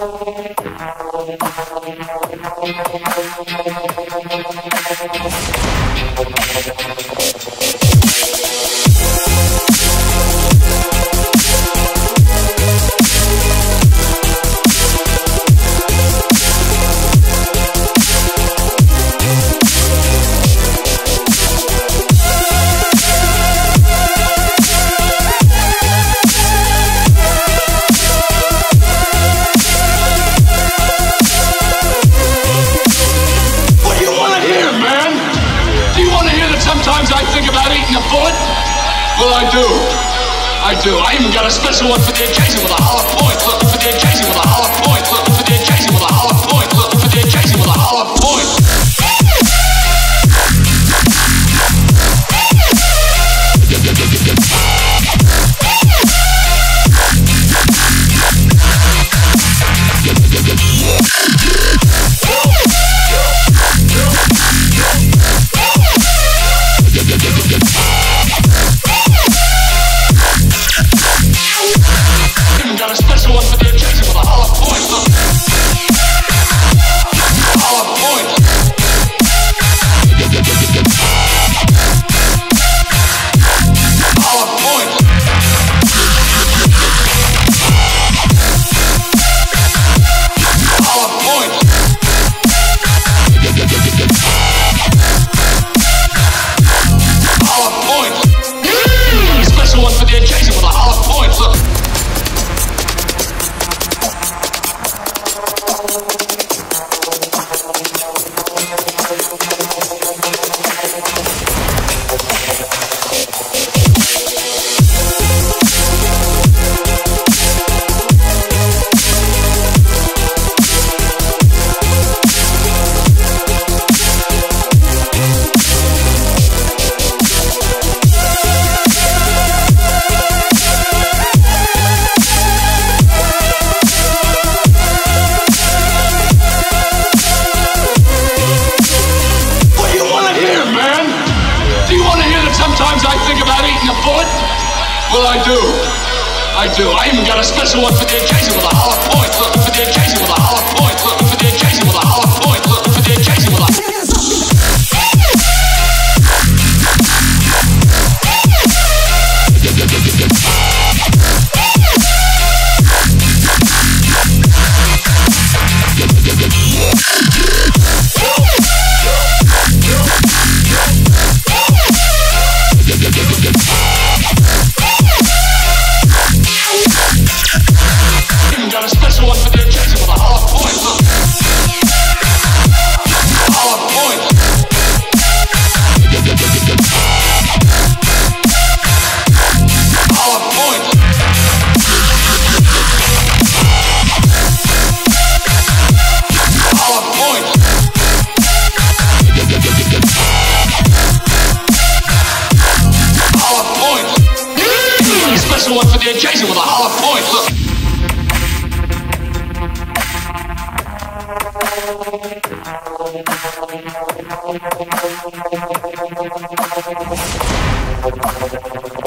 Thank you. Well, I do. I do. I even got a special one for the occasion with a hollow point. Look, for the occasion with a hollow point. Look, What Well, I do. I do. I even got a special one for the occasion with a hollow point. Look, for the occasion with a hollow point. Look, one for the occasion with a hollow point. Look.